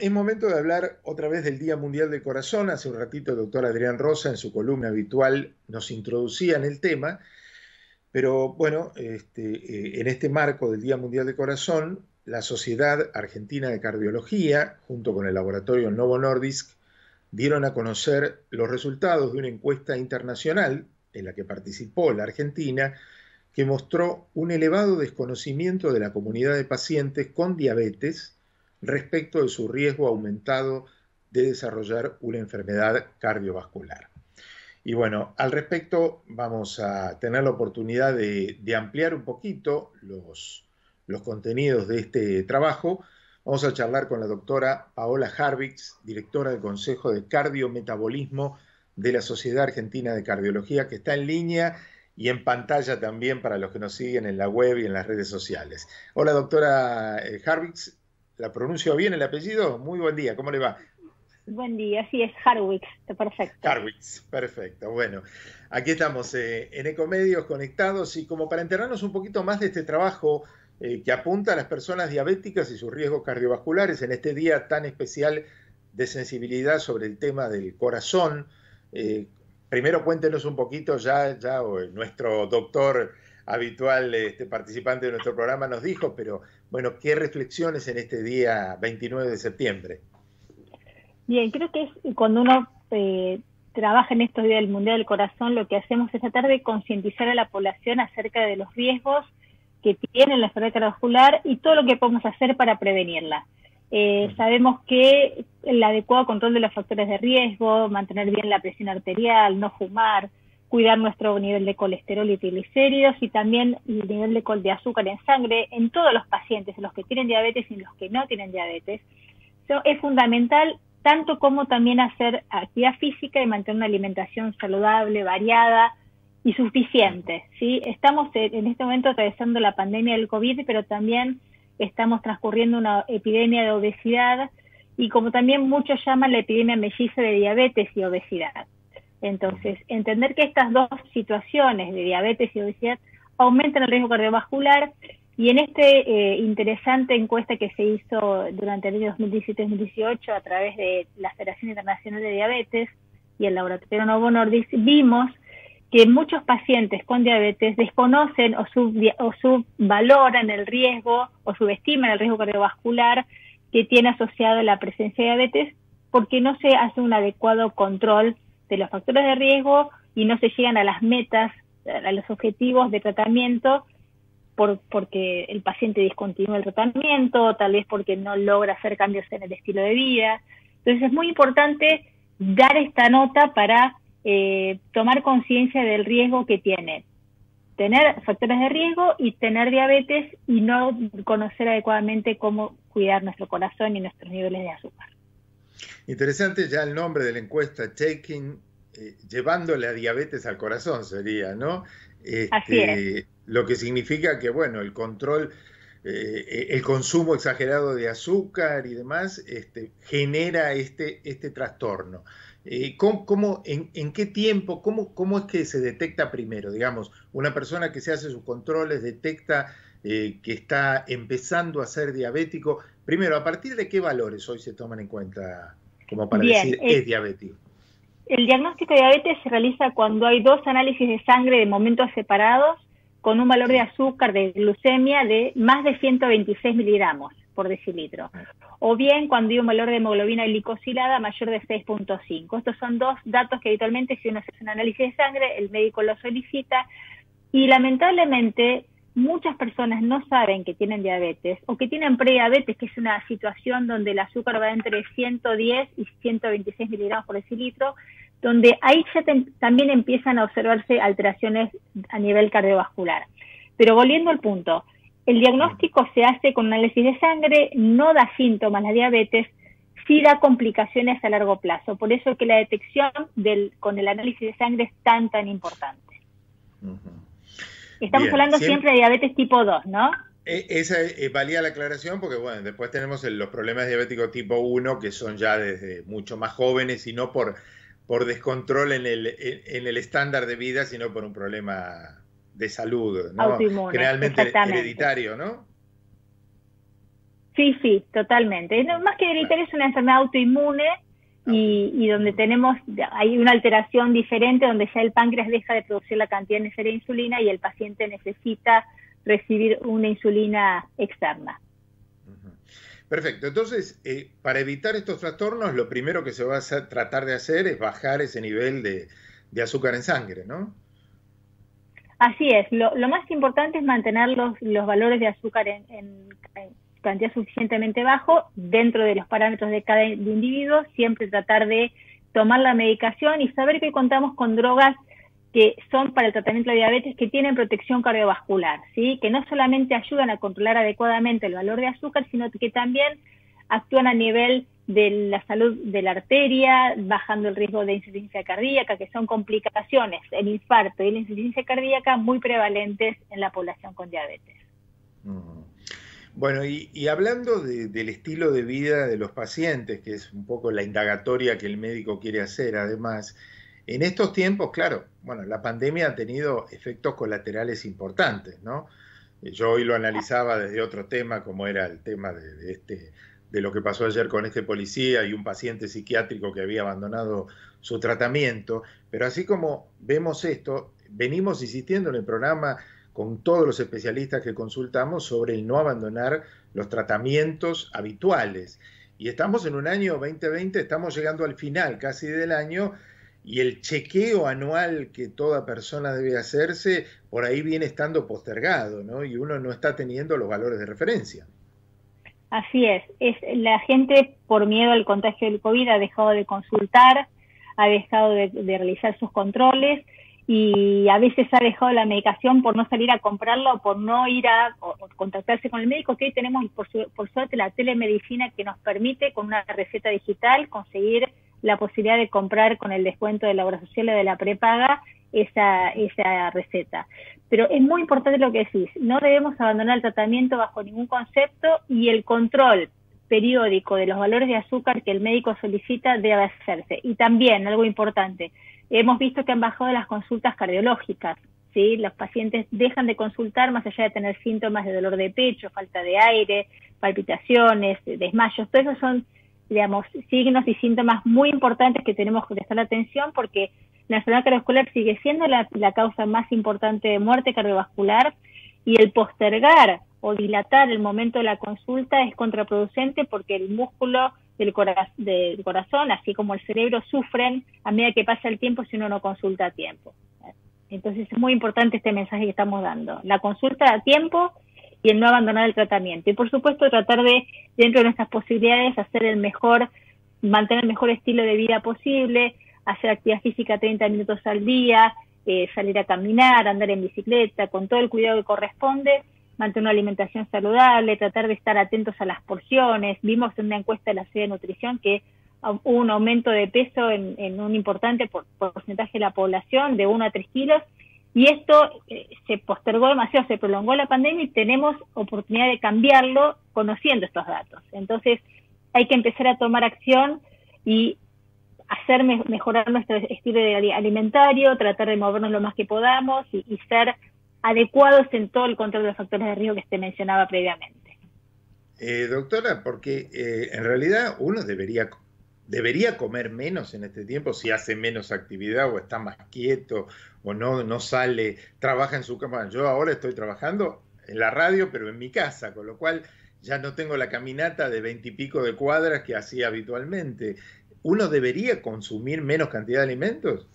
es momento de hablar otra vez del Día Mundial del Corazón. Hace un ratito el doctor Adrián Rosa en su columna habitual nos introducía en el tema, pero bueno, este, eh, en este marco del Día Mundial del Corazón, la Sociedad Argentina de Cardiología, junto con el laboratorio Novo Nordisk, dieron a conocer los resultados de una encuesta internacional en la que participó la Argentina, que mostró un elevado desconocimiento de la comunidad de pacientes con diabetes respecto de su riesgo aumentado de desarrollar una enfermedad cardiovascular. Y bueno, al respecto vamos a tener la oportunidad de, ampliar un poquito los, los contenidos de este trabajo. Vamos a charlar con la doctora Paola Harvix, directora del Consejo de Cardiometabolismo de la Sociedad Argentina de Cardiología, que está en línea y en pantalla también para los que nos siguen en la web y en las redes sociales. Hola, doctora eh, Harvix, ¿La pronuncio bien el apellido? Muy buen día, ¿cómo le va? Buen día, sí, es Harwix, perfecto. Harwix, perfecto. Bueno, aquí estamos eh, en Ecomedios conectados y como para enterarnos un poquito más de este trabajo eh, que apunta a las personas diabéticas y sus riesgos cardiovasculares en este día tan especial de sensibilidad sobre el tema del corazón. Eh, primero cuéntenos un poquito, ya, ya nuestro doctor habitual este, participante de nuestro programa nos dijo, pero bueno, ¿qué reflexiones en este día 29 de septiembre? Bien, creo que es cuando uno eh, trabaja en estos días del Mundial del Corazón, lo que hacemos es tratar de concientizar a la población acerca de los riesgos que tiene la enfermedad cardiovascular y todo lo que podemos hacer para prevenirla. Eh, sabemos que el adecuado control de los factores de riesgo, mantener bien la presión arterial, no fumar, cuidar nuestro nivel de colesterol y triglicéridos y también el nivel de, de azúcar en sangre en todos los pacientes, los que tienen diabetes y los que no tienen diabetes. Eso es fundamental tanto como también hacer actividad física y mantener una alimentación saludable, variada y suficiente. ¿sí? Estamos en este momento atravesando la pandemia del COVID, pero también estamos transcurriendo una epidemia de obesidad y como también muchos llaman la epidemia melliza de diabetes y obesidad. Entonces, entender que estas dos situaciones de diabetes y obesidad aumentan el riesgo cardiovascular y en esta eh, interesante encuesta que se hizo durante el año 2017-2018 a través de la Federación Internacional de Diabetes y el laboratorio Novo Nordisk, vimos que muchos pacientes con diabetes desconocen o, o subvaloran el riesgo o subestiman el riesgo cardiovascular que tiene asociado la presencia de diabetes porque no se hace un adecuado control de los factores de riesgo y no se llegan a las metas, a los objetivos de tratamiento por, porque el paciente discontinúa el tratamiento, tal vez porque no logra hacer cambios en el estilo de vida. Entonces es muy importante dar esta nota para eh, tomar conciencia del riesgo que tiene. Tener factores de riesgo y tener diabetes y no conocer adecuadamente cómo cuidar nuestro corazón y nuestros niveles de azúcar. Interesante ya el nombre de la encuesta, Taking, eh, llevándole a diabetes al corazón sería, ¿no? Este, lo que significa que, bueno, el control, eh, el consumo exagerado de azúcar y demás este, genera este, este trastorno. Eh, ¿cómo, en, qué tiempo, cómo, cómo es que se detecta primero? Digamos, una persona que se hace sus controles detecta que está empezando a ser diabético. Primero, ¿a partir de qué valores hoy se toman en cuenta como para decir es diabético? El diagnóstico de diabetes se realiza cuando hay dos análisis de sangre de momentos separados con un valor de azúcar de glucemia de más de 126 miligramos por decilitro. O bien cuando hay un valor de hemoglobina glicosilada mayor de 6.5. Estos son dos datos que habitualmente si uno hace un análisis de sangre, el médico lo solicita y lamentablemente muchas personas no saben que tienen diabetes o que tienen prediabetes, que es una situación donde el azúcar va entre 110 y 126 miligramos por decilitro, donde ahí ya también empiezan a observarse alteraciones a nivel cardiovascular. Pero volviendo al punto, el diagnóstico se hace con análisis de sangre, no da síntomas la diabetes, sí da complicaciones a largo plazo. Por eso que la detección del, con el análisis de sangre es tan, tan importante. Estamos hablando siempre... de diabetes tipo 2, ¿no? E, esa eh, valía la aclaración porque, bueno, después tenemos los problemas diabéticos tipo 1 que son ya desde mucho más jóvenes y no por, por descontrol en el, en el estándar de vida, sino por un problema de salud, ¿no? Generalmente hereditario, ¿no? Sí, sí, totalmente. más que hereditaria es una enfermedad autoinmune y, donde tenemos, hay una alteración diferente donde ya el páncreas deja de producir la cantidad necesaria de insulina y el paciente necesita recibir una insulina externa. Perfecto. Entonces, eh, para evitar estos trastornos, lo primero que se va a tratar de hacer es bajar ese nivel de, azúcar en sangre, ¿no? Así es. Lo, más importante es mantener los, los valores de azúcar en, en, cantidad suficientemente bajo dentro de los parámetros de cada individuo. Siempre tratar de tomar la medicación y saber que contamos con drogas que son para el tratamiento de diabetes que tienen protección cardiovascular, ¿sí? que no solamente ayudan a controlar adecuadamente el valor de azúcar, sino que también actúan a nivel de la salud de la arteria, bajando el riesgo de insuficiencia cardíaca, que son complicaciones, el infarto y la insuficiencia cardíaca muy prevalentes en la población con diabetes. Bueno, y, hablando del estilo de vida de los pacientes, que es un poco la indagatoria que el médico quiere hacer, además, en estos tiempos, claro, bueno, la pandemia ha tenido efectos colaterales importantes, ¿no? Eh, yo hoy lo analizaba desde otro tema, como era el tema de, este, de lo que pasó ayer con este policía y un paciente psiquiátrico que había abandonado su tratamiento. Pero así como vemos esto, venimos insistiendo en el programa con todos los especialistas que consultamos sobre el no abandonar los tratamientos habituales. Y estamos en un año 2020, estamos llegando al final casi del año y el chequeo anual que toda persona debe hacerse por ahí viene estando postergado, ¿no? Y uno no está teniendo los valores de referencia. Así es, es la gente por miedo al contagio del COVID ha dejado de consultar, ha dejado de, realizar sus controles y a veces ha dejado la medicación por no salir a comprarla o por no ir a contactarse con el médico, que hoy tenemos por, por suerte la telemedicina que nos permite con una receta digital conseguir la posibilidad de comprar con el descuento de la obra social o de la prepaga esa, esa receta. Pero es muy importante lo que decís, no debemos abandonar el tratamiento bajo ningún concepto y el control periódico de los valores de azúcar que el médico solicita debe hacerse. Y también, algo importante, hemos visto que han bajado las consultas cardiológicas. ¿sí? Los pacientes dejan de consultar más allá de tener síntomas de dolor de pecho, falta de aire, palpitaciones, desmayos. Todos esos son digamos, signos y síntomas muy importantes que tenemos que prestar atención porque la enfermedad cardiovascular sigue siendo la, causa más importante de muerte cardiovascular y el postergar o dilatar el momento de la consulta es contraproducente porque el músculo del, del corazón, así como el cerebro, sufren a medida que pasa el tiempo si uno no consulta a tiempo. Entonces es muy importante este mensaje que estamos dando. La consulta a tiempo y el no abandonar el tratamiento. Y por supuesto tratar de, dentro de nuestras posibilidades, hacer el mejor, mantener el mejor estilo de vida posible, hacer actividad física 30 minutos al día, eh, salir a caminar, andar en bicicleta, con todo el cuidado que corresponde, mantener una alimentación saludable, tratar de estar atentos a las porciones. Vimos en una encuesta de la Ciudad de Nutrición que hubo un aumento de peso en, un importante porcentaje de la población, de 1 a 3 kilos, y esto eh, se postergó demasiado, se prolongó la pandemia y tenemos oportunidad de cambiarlo conociendo estos datos. Entonces hay que empezar a tomar acción y hacer mejorar nuestro estilo alimentario, tratar de movernos lo más que podamos y, ser adecuados en todo el control de los factores de riesgo que usted mencionaba previamente. Eh, doctora, porque eh, en realidad uno debería debería comer menos en este tiempo si hace menos actividad o está más quieto o no, no sale, trabaja en su cama. Yo ahora estoy trabajando en la radio, pero en mi casa, con lo cual ya no tengo la caminata de veintipico de cuadras que hacía habitualmente. ¿Uno debería consumir menos cantidad de alimentos?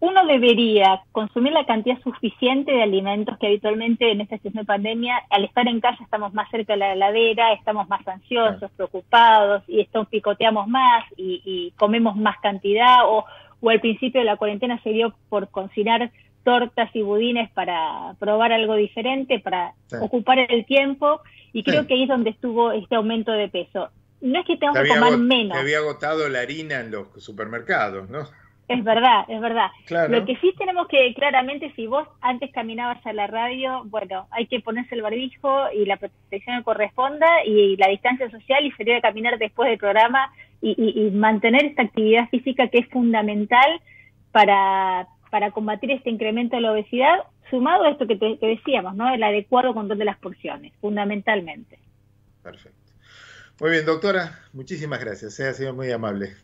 Uno debería consumir la cantidad suficiente de alimentos que habitualmente en esta situación de pandemia, al estar en casa estamos más cerca de la heladera, estamos más ansiosos, preocupados y esto picoteamos más y, comemos más cantidad o, o al principio de la cuarentena se dio por cocinar tortas y budines para probar algo diferente, para ocupar el tiempo y creo que ahí es donde estuvo este aumento de peso. No es que tengamos que comer menos. Se había agotado la harina en los supermercados, ¿no? Es verdad, es verdad. Lo que sí tenemos que, claramente, si vos antes caminabas a la radio, bueno, hay que ponerse el barbijo y la protección que corresponda y la distancia social y salir a caminar después del programa y, mantener esta actividad física que es fundamental para, para combatir este incremento de la obesidad, sumado a esto que, te, decíamos, ¿no? El adecuado control de las porciones, fundamentalmente. Perfecto. Muy bien, doctora, muchísimas gracias. Eh, ha sido muy amable.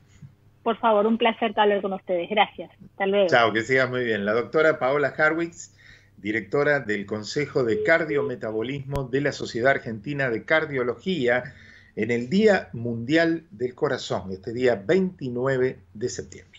Por favor, un placer hablar con ustedes. Gracias. Hasta luego. Chao, que sigas muy bien. La doctora Paola Harwitz, directora del Consejo de Cardiometabolismo de la Sociedad Argentina de Cardiología, en el Día Mundial del Corazón, este día 29 de septiembre.